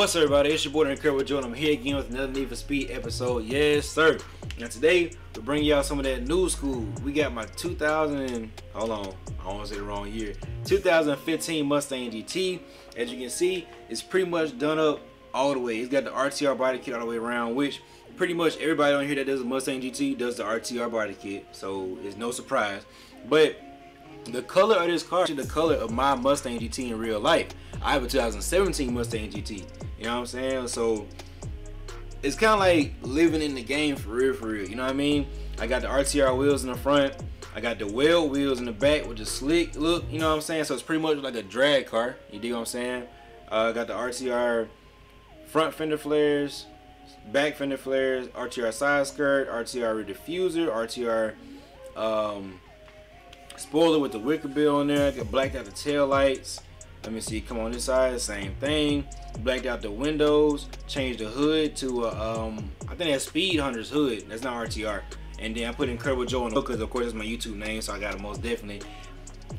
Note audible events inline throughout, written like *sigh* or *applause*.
What's up, everybody? It's your boy, Incredible Joe, and I'm here again with another Need for Speed episode. Yes, sir. Now today, we're bringing y'all some of that new school. We got my 2000 hold on, I don't want to say the wrong year. 2015 Mustang GT. As you can see, it's pretty much done up all the way. It's got the RTR body kit all the way around, which pretty much everybody on here that does a Mustang GT does the RTR body kit, so it's no surprise. But the color of this car is the color of my Mustang GT in real life. I have a 2017 Mustang GT. You know what I'm saying? So it's kind of like living in the game for real, for real. You know what I mean? I got the RTR wheels in the front. I got the weld wheels in the back with the slick look. You know what I'm saying? So it's pretty much like a drag car. You dig what I'm saying? Uh, I got the RTR front fender flares, back fender flares, RTR side skirt, RTR diffuser, RTR um, spoiler with the wicker bill on there. I got blacked out the tail lights. Let me see. Come on this side, same thing. Blacked out the windows. Changed the hood to a, um, I think that's Speedhunters hood. That's not RTR. And then I put Incredible Joe on the because of course it's my YouTube name, so I got it most definitely.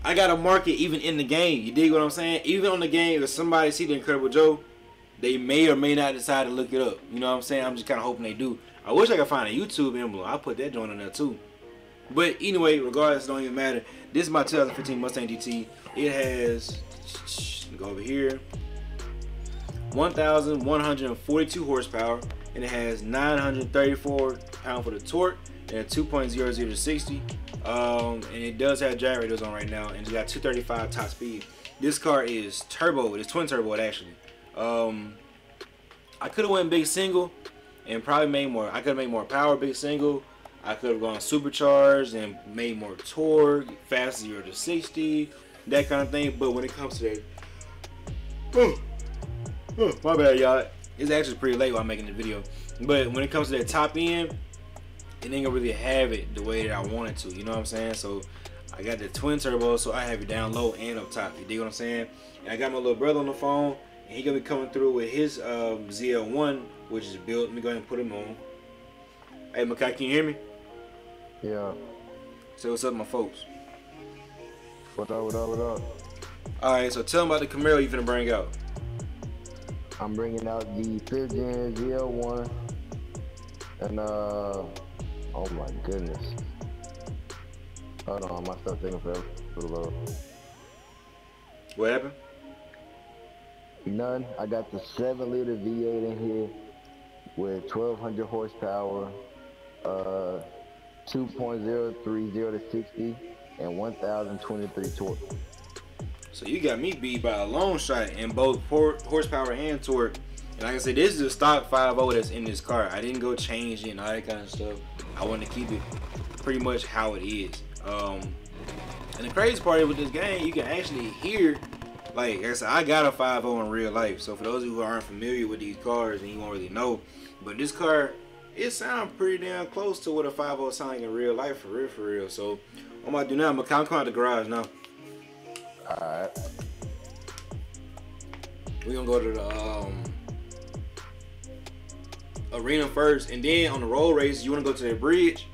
I got to mark it even in the game. You dig what I'm saying? Even on the game, if somebody see the Incredible Joe, they may or may not decide to look it up. You know what I'm saying? I'm just kind of hoping they do. I wish I could find a YouTube emblem. I put that joint on there too. But anyway, regardless, don't even matter. This is my 2015 Mustang GT. It has, go over here, 1,142 horsepower, and it has 934 pound foot of torque, and a 2.00 to 60. Um, and it does have radials on right now, and it's got 235 top speed. This car is turbo. It's twin turbo actually. Um, I could have went big single, and probably made more. I could have made more power big single. I could have gone supercharged and made more torque, fast zero to 60, that kind of thing. But when it comes to that, oh, oh, my bad, y'all. It's actually pretty late while I'm making the video. But when it comes to that top end, it ain't gonna really have it the way that I wanted to. You know what I'm saying? So I got the twin turbo, so I have it down low and up top. You dig what I'm saying? And I got my little brother on the phone, and he gonna be coming through with his um, ZL1, which is built. Let me go ahead and put him on. Hey, Makai, can you hear me? Yeah. Say what's up, my folks. What up, what up, what up? All right, so tell them about the Camaro you finna bring out. I'm bringing out the 5th gen ZL1. And, uh, oh my goodness. Hold on, my stuff taking forever to load. What happened? None. I got the 7 liter V8 in here with 1200 horsepower, uh, 2.030 to 60, and 1023 torque. So you got me beat by a long shot in both horsepower and torque. And like I said, this is a stock 5.0 that's in this car. I didn't go change it and all that kind of stuff. I want to keep it pretty much how it is. Um, and the crazy part with this game, you can actually hear, like, like I said, I got a 5.0 in real life. So for those of you who aren't familiar with these cars and you won't really know, but this car, it sounds pretty damn close to what a 5.0 sounds like in real life, for real, for real. So what I'm about to do now, I'm gonna come out the garage now. Alright. We're gonna go to the um, arena first, and then on the road race, you wanna go to the bridge?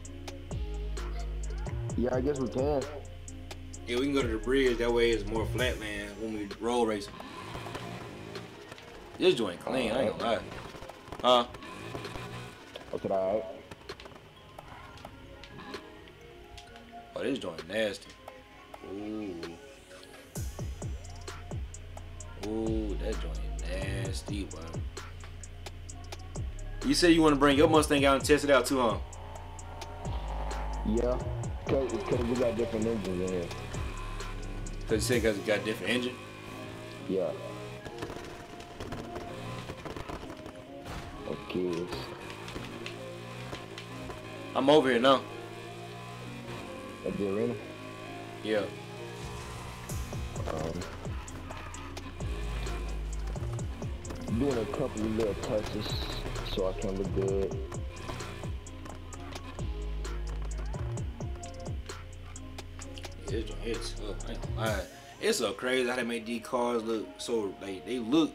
Yeah, I guess we can. Yeah, we can go to the bridge. That way, it's more flat land when we roll racing. This joint clean. I ain't gonna lie. Huh? Okay, alright. Oh, this joint nasty. Ooh. Ooh, that joint nasty, bro. You said you want to bring your Mustang out and test it out too, huh? Yeah, cause, cause we got different engines in here. Cause you said cause it got different engine. Yeah. Okay. I'm over here now. At the arena. Yeah. Um, doing a couple of little touches so I can look good. It's, it's I ain't gonna lie. It's so crazy how they make these cars look so like they look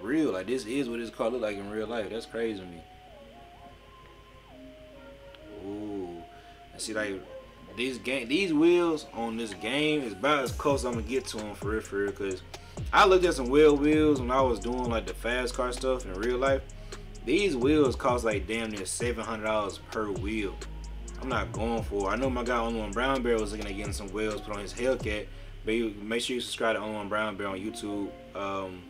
real. Like this is what this car look like in real life. That's crazy to me. See like these game, these wheels on this game is about as close I'm gonna get to them for real, for real. Cause I looked at some wheel wheels when I was doing like the fast car stuff in real life. These wheels cost like damn near seven hundred dollars per wheel. I'm not going for. It. I know my guy on Brown Bear was looking at getting some wheels put on his Hellcat. But you make sure you subscribe to On Brown Bear on YouTube. Um,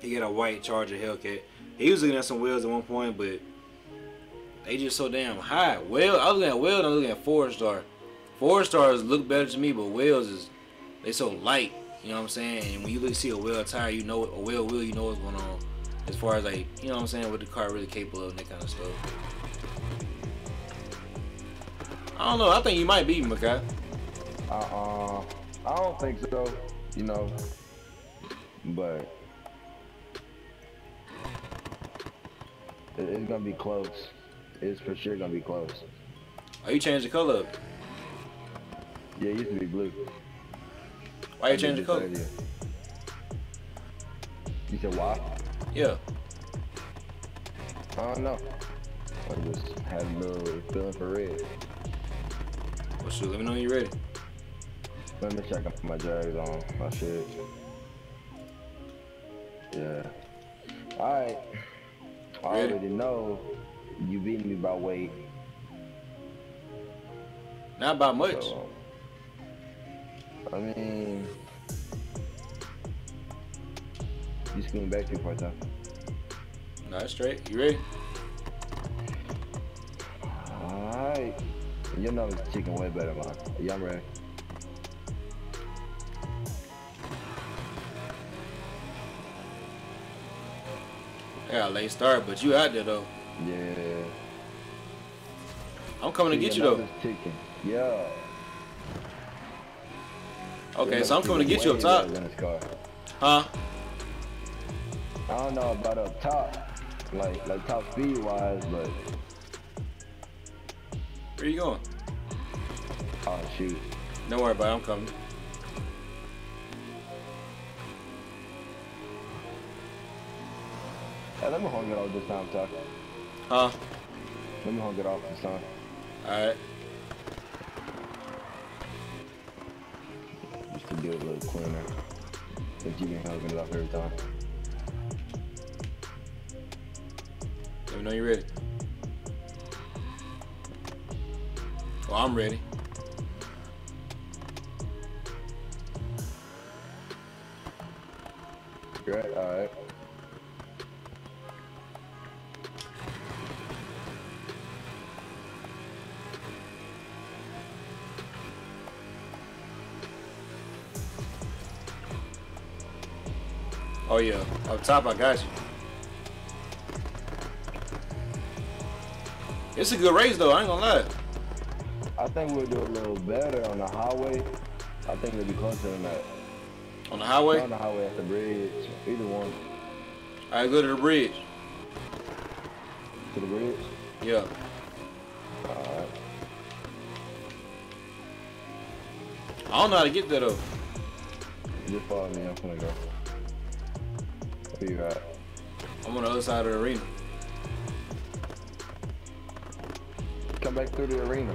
he got a white Charger Hellcat. He was looking at some wheels at one point, but they just so damn high. Well, I was looking at wheels. I'm looking at Forgestar. Four stars look better to me, but wheels is they so light. You know what I'm saying? And when you look see a wheel tire, you know a wheel wheel, you know what's going on. As far as like, you know what I'm saying, what the car really capable of and that kind of stuff. I don't know. I think you might be Makai. Uh-uh. I don't think so. You know, but it's gonna be close. It's for sure gonna be close. Oh, you changed the color Yeah, it used to be blue. Why you change the color? You said why? Yeah. I don't know. I just had a little feeling for red. Well, shoot, let me know when you're ready. Let me check my drags on my shit. Yeah. Alright. I already know you beat me by weight. Not by much. So, I mean, you scooting back too far, time. Not straight. You ready? Alright. You know it's chicken way better, man. Yeah, I'm ready. I got a late start, but you out there though. Yeah. I'm coming to get you though. Yeah. Okay, so I'm coming to get you up top. Huh? I don't know about up top, like like top speed wise, but. Where you going? Oh shoot. Don't worry about it, I'm coming. Hey, let me it off this time, Tuck. Huh? Let me hung it off this time. Alright. Just to do it a little cleaner. But you been hugging it off every time. Let me know you're ready. Well, I'm ready. Oh yeah, up top I got you. It's a good race though, I ain't gonna lie. I think we'll do a little better on the highway. I think we'll be closer than that. On the highway? Not on the highway at the bridge. Either one. Alright, go to the bridge. To the bridge? Yeah. Alright. I don't know how to get there though. Just follow me, I'm gonna go. You at? I'm on the other side of the arena. Come back through the arena.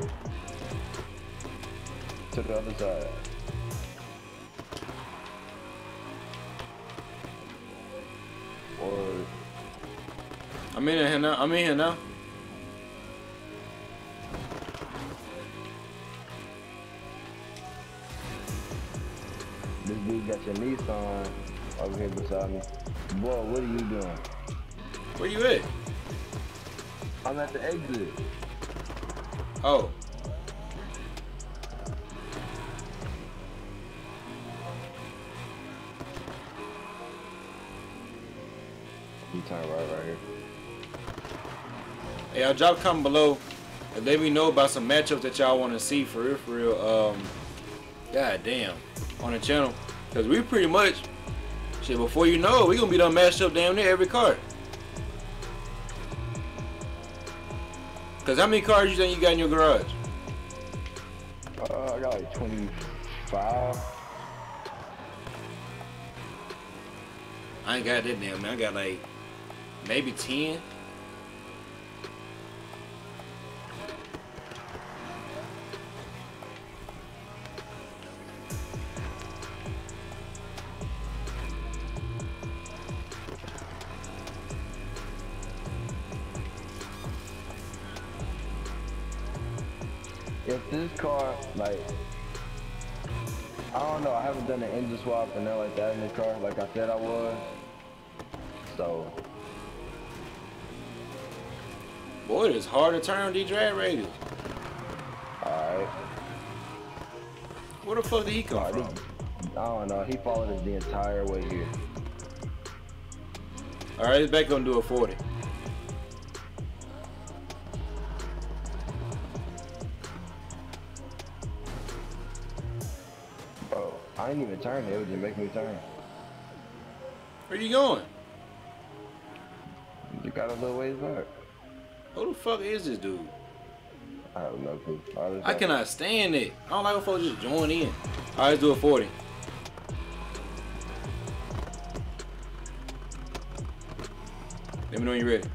To the other side. Or I'm in here now. I'm in here now. this dude got your Nissan over here beside me. Boy, what are you doing? Where you at? I'm at the exit. Oh. You turn right right here. Hey, y'all drop a comment below and let me know about some matchups that y'all want to see for real, for real. Um, God damn, on the channel, cause we pretty much, before you know it, we gonna be done mashed up damn near every card. Cause how many cars you think you got in your garage? Uh, I got like 25. I ain't got that damn man. I got like maybe 10. This car, like, I don't know, I haven't done an engine swap and nothing like that in this car, like I said I was. So, Boy, it's hard to turn these drag radials. alright. Where the fuck did he come Alright, from? I don't know, he followed us the entire way here. All right, he's back gonna do a 40. I ain't even turn it, it was just making me turn. Where you going? You got a little ways back. Who the fuck is this dude? I have no clue. I, I cannot stand it. I don't like when folks just join in. All right, let's do a 40. Let me know when you're ready.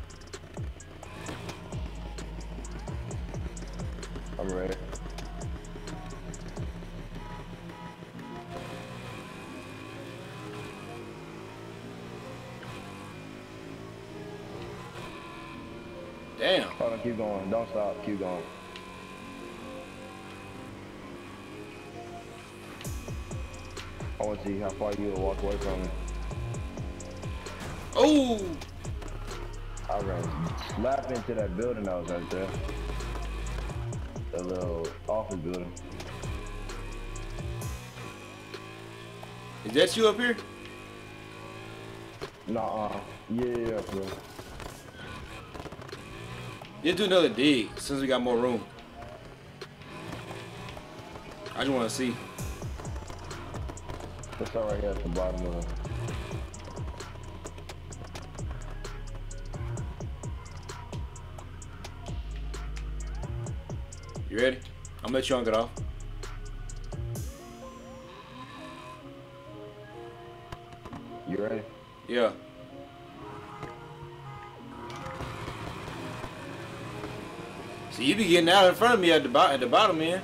Damn. Hold on, keep going. Don't stop. Keep going. I want to see how far you will walk away from me. Oh, I ran slap into that building I was right there. The little office building. is that you up here? Nah, yeah, yeah, bro. Let's do another dig since we got more room. I just want to see. It's all right here at the bottom of the. You ready? I'm gonna let you on get off. Out in front of me at the bottom, at the bottom, man.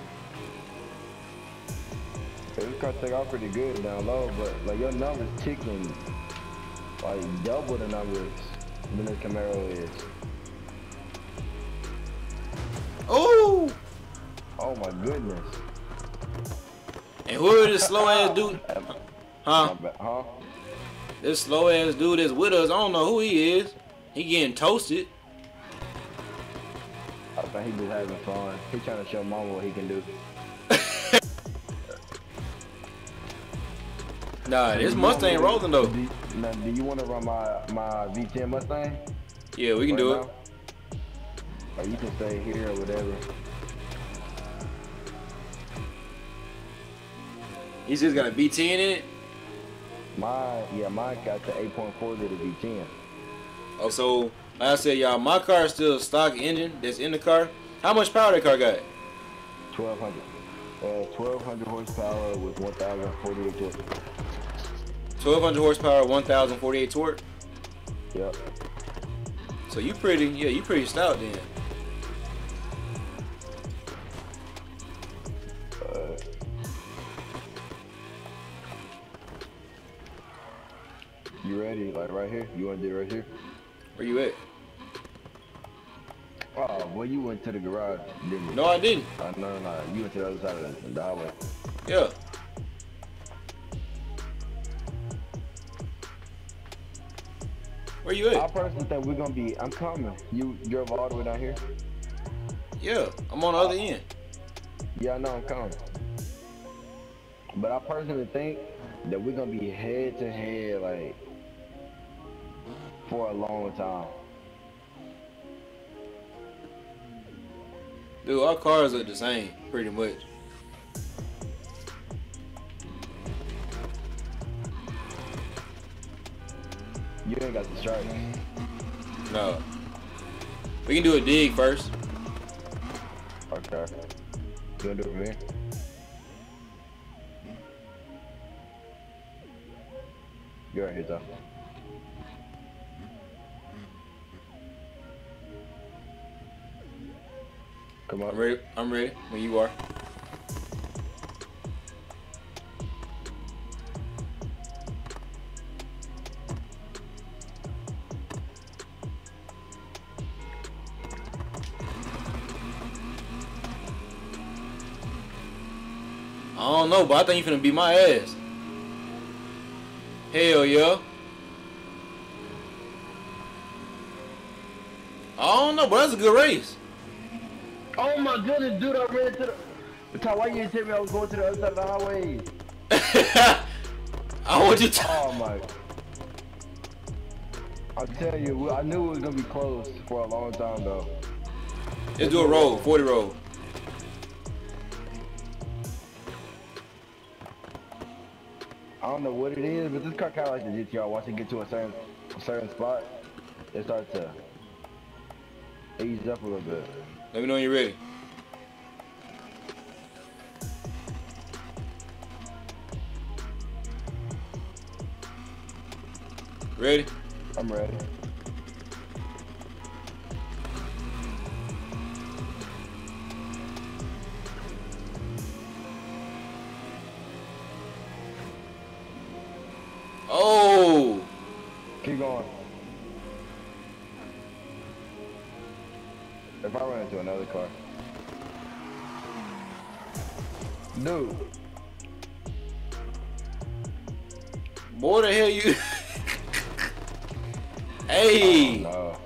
Hey, This car take off pretty good down low, but like your numbers ticking like double the numbers than this Camaro is. Oh, Oh my goodness. and who is this slow ass dude, *laughs* huh? Huh? This slow ass dude that's with us, I don't know who he is. He getting toasted. He just having fun. He trying to show mama what he can do. *laughs* Nah, this Mustang want me to- rolling though. Do you, now, do you want to run my my V10 Mustang? Yeah, we can do it. now? Or you can stay here or whatever. He's just got a V10 in it. My yeah, mine got the 8.4 liter V10. Oh, so like I said, y'all, my car is still a stock engine that's in the car. How much power that car got? 1200. Uh, 1200 horsepower with 1048 torque. 1200 horsepower, 1048 torque. Yep. So you pretty, yeah, you pretty stout then. Uh, you ready? Like right here? You want to do it right here? Where you at? Oh, well, you went to the garage, didn't you? No, I didn't. Uh, no, no, no. You went to the other side of the, the highway. Yeah. Where you at? I personally think we're gonna be. I'm coming. You drove all the way down here. Yeah, I'm on the other end. Yeah, I know I'm coming. But I personally think that we're gonna be head to head, like for a long time. Dude, our cars are the same, pretty much. You ain't got the strike. No. We can do a dig first. Okay. You wanna do it from here? You're right here, though. Come on. I'm ready. I'm ready. When you are. I don't know, but I think you finna beat my ass. Hell yeah. I don't know, but that's a good race. Oh my goodness, dude, I ran to the. Because why you didn't tell me I was going to the other side of the highway? *laughs* I want you to. Oh my. I tell you, I knew it was gonna be close for a long time though. Let's do a roll, 40 roll. I don't know what it is, but this car kind of like the GTR. Once it get to a certain a certain spot, it starts to ease up a little bit. Let me know when you're ready. Ready? I'm ready. Boy, the hell you. hey! Oh,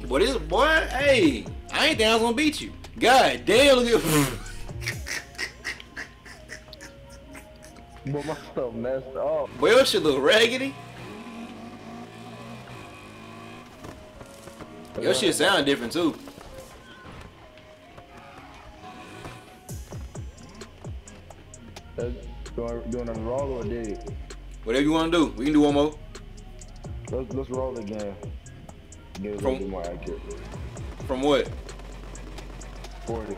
no. Boy, this boy, hey! I ain't think I was gonna beat you. God damn, look at. *laughs* But my stuff messed up. Boy, your shit look raggedy. Your shit sound different too. That's doing, doing a roll or dig? Whatever you wanna do, we can do one more. Let's, let's roll again. Get From- more accurate. From what? 40.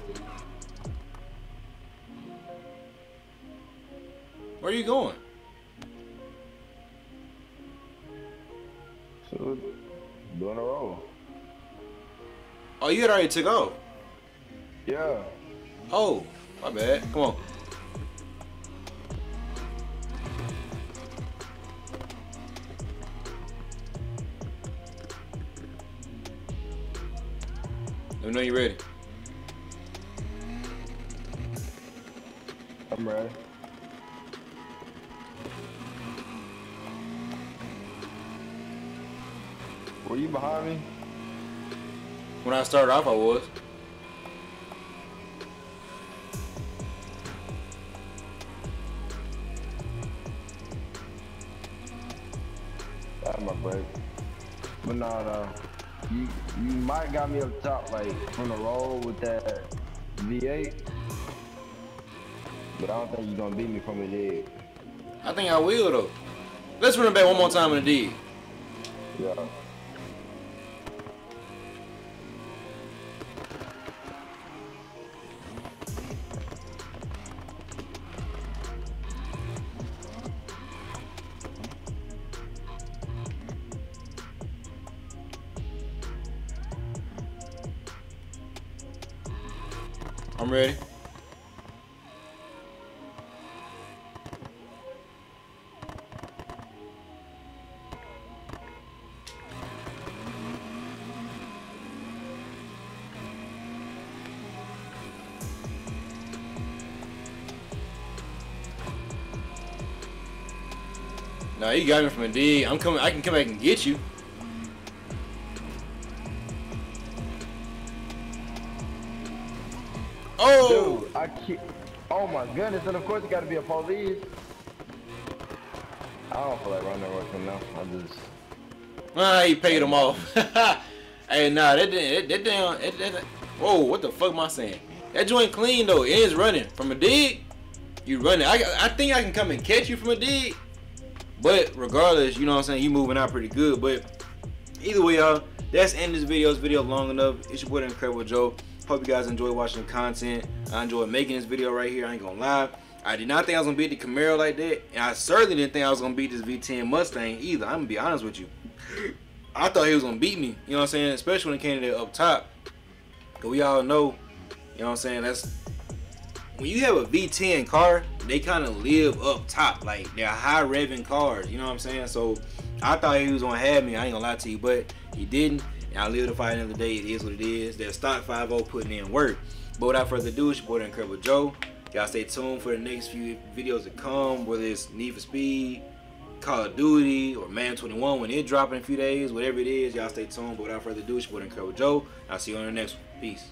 Where are you going? So, doing a roll. Oh, you had already took off. Yeah. Oh, my bad. Come on. Me know you're ready. I'm ready. Were you behind me? When I started off, I was. That's my break. But no, no. You you might got me up top like from the roll with that V8. But I don't think you're gonna beat me from the dig. I think I will though. Let's run it back one more time in the dig. Yeah. I'm ready. No, you got me from a dig. I'm coming. I can come back and get you. Oh, Dude, I can't. Oh my goodness, and of course it gotta be a police. I don't feel like running with him now. I just Ah, he paid him off. *laughs* hey, nah, that that, that damn. That, that, whoa, what the fuck am I saying? That joint clean though. It is running from a dig. You running. I I think I can come and catch you from a dig. But regardless, you know what I'm saying. You moving out pretty good. But either way, y'all. That's end of this video. This video long enough. It's your boy, the Incredible Joe. Hope you guys enjoy watching the content. I enjoyed making this video right here. I ain't gonna lie. I did not think I was gonna beat the Camaro like that, and I certainly didn't think I was gonna beat this V10 Mustang either. I'm gonna be honest with you. I thought he was gonna beat me. You know what I'm saying? Especially when it came to that up top. Cause we all know, you know what I'm saying? That's when you have a V10 car, they kind of live up top. Like they're high revving cars. You know what I'm saying? So I thought he was gonna have me. I ain't gonna lie to you, but he didn't. And I live to fight another day. It is what it is. They're stock 5 putting in work. But without further ado, it's your boy, Incredible Joe. Y'all stay tuned for the next few videos to come, whether it's Need for Speed, Call of Duty, or Madden 21 when it drop in a few days, whatever it is, y'all stay tuned. But without further ado, it's your boy Incredible Joe. I'll see you on the next one. Peace.